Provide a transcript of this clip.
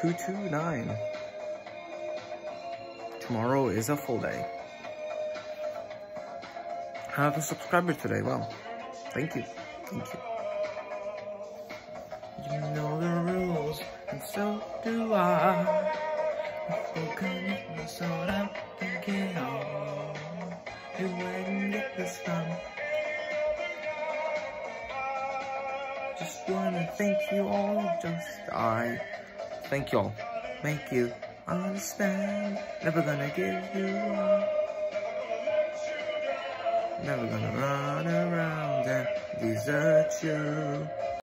229. Tomorrow is a full day. Have a subscriber today. Wow. Thank you. Thank you. You know the rules, and so do I. You wouldn't get this from. Just wanna thank you all, just I. Thank you all. Make you understand. Never gonna give you up. Never gonna run around and desert you.